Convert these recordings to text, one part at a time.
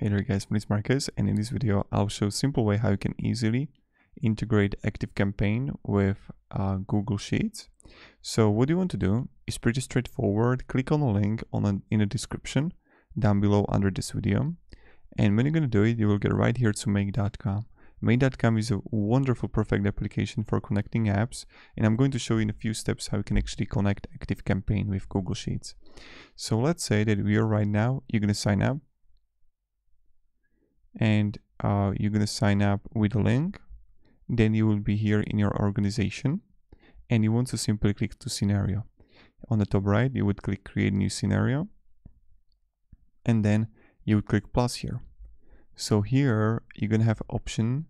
Hey there guys, is Marcus and in this video I'll show a simple way how you can easily integrate ActiveCampaign with uh, Google Sheets. So what you want to do is pretty straightforward. Click on the link on in the description down below under this video. And when you're going to do it, you will get right here to make.com. Make.com is a wonderful, perfect application for connecting apps. And I'm going to show you in a few steps how you can actually connect ActiveCampaign with Google Sheets. So let's say that we are right now, you're going to sign up and uh, you're going to sign up with a link. Then you will be here in your organization and you want to simply click to scenario. On the top right, you would click create new scenario and then you would click plus here. So here you're going to have option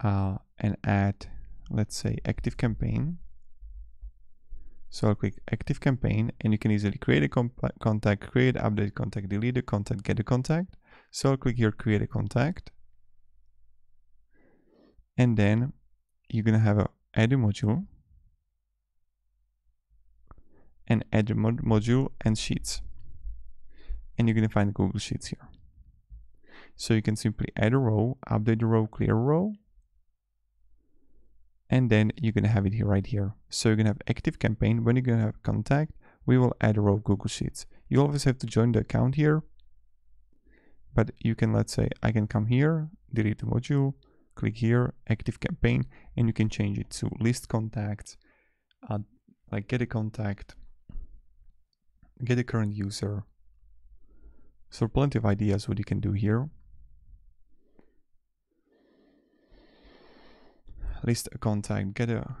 uh, and add, let's say active campaign. So I'll click active campaign and you can easily create a contact, create, update contact, delete a contact, get a contact. So I'll click here, create a contact. And then you're going to have a add a module and add a mod module and sheets. And you're going to find Google Sheets here. So you can simply add a row, update the row, clear a row. And then you're going to have it here right here. So you're going to have active campaign. When you're going to have contact, we will add a row Google Sheets. You always have to join the account here but you can, let's say, I can come here, delete the module, click here, active campaign, and you can change it to list contacts, uh, like get a contact, get a current user. So plenty of ideas what you can do here. List a contact, get a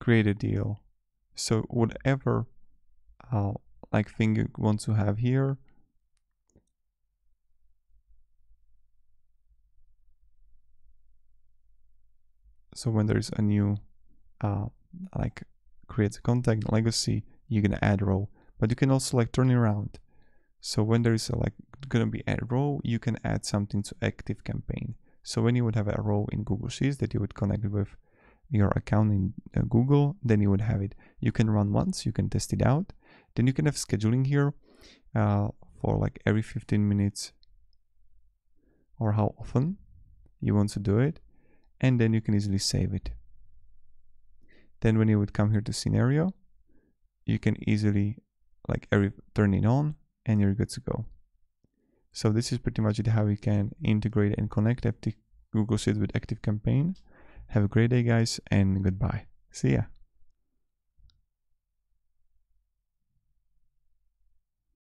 create a deal. So whatever uh, like thing you want to have here. So when there's a new, uh, like create a contact legacy, you can add row, but you can also like turn it around. So when there is a, like gonna be a row, you can add something to active campaign. So when you would have a row in Google Sheets that you would connect with your account in uh, Google, then you would have it. You can run once, you can test it out, then you can have scheduling here uh, for like every 15 minutes or how often you want to do it. And then you can easily save it. Then when you would come here to scenario, you can easily like every turn it on and you're good to go. So this is pretty much it how we can integrate and connect Google Sheets with ActiveCampaign. Have a great day guys and goodbye. See ya.